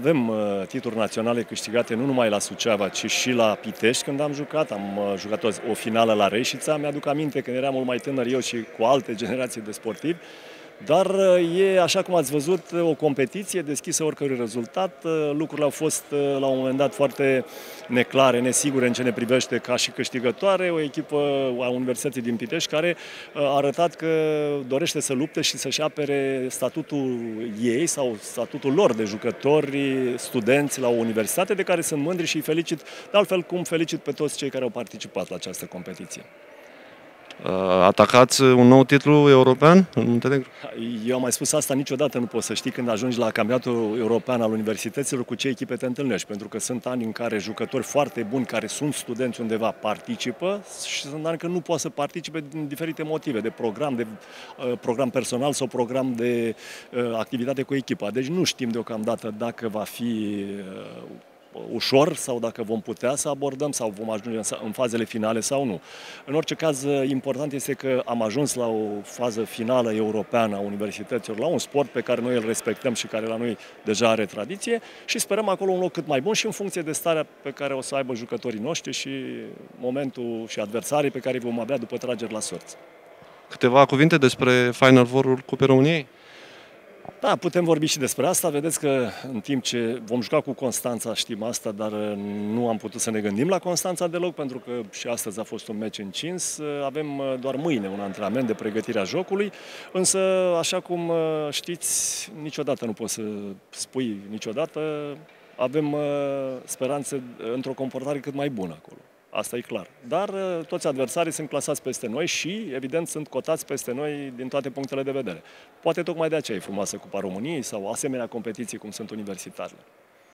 avem uh, titluri naționale câștigate nu numai la Suceava, ci și la Pitești când am jucat. Am uh, jucat o, o finală la Reșița. Mi-aduc aminte când eram mult mai tânăr eu și cu alte generații de sportivi. Dar uh, e, așa cum ați văzut, o competiție deschisă oricărui rezultat. Uh, lucrurile au fost uh, la un moment dat foarte neclare, nesigure în ce ne privește ca și câștigătoare. O echipă a Universității din Pitești care a arătat că dorește să lupte și să-și apere statutul ei sau statutul lor de jucători, studenți la o universitate de care sunt mândri și îi felicit, de altfel cum felicit pe toți cei care au participat la această competiție. Uh, atacați un nou titlu european în Muntenegru? Eu am mai spus asta, niciodată nu poți să știi când ajungi la campionatul european al universităților cu ce echipe te întâlnești, pentru că sunt ani în care jucători foarte buni care sunt studenți undeva participă și sunt ani când nu poate să participe din diferite motive, de program, de uh, program personal sau program de uh, activitate cu echipa. Deci nu știm deocamdată dacă va fi uh, ușor sau dacă vom putea să abordăm sau vom ajunge în fazele finale sau nu. În orice caz, important este că am ajuns la o fază finală europeană a universităților, la un sport pe care noi îl respectăm și care la noi deja are tradiție și sperăm acolo un loc cât mai bun și în funcție de starea pe care o să aibă jucătorii noștri și momentul și adversarii pe care îi vom avea după trageri la sorți. Câteva cuvinte despre Final Four-ul Cupei României? Da, putem vorbi și despre asta. Vedeți că în timp ce vom juca cu Constanța, știm asta, dar uh, nu am putut să ne gândim la Constanța deloc, pentru că și astăzi a fost un meci încins. Uh, avem uh, doar mâine un antrenament de pregătire a jocului, însă, așa cum știți, niciodată nu poți să spui niciodată, avem speranțe într-o comportare cât mai bună acolo. Asta e clar. Dar uh, toți adversarii sunt clasați peste noi și, evident, sunt cotați peste noi din toate punctele de vedere. Poate tocmai de aceea e frumoasă Cupa României sau asemenea competiții cum sunt universitarele.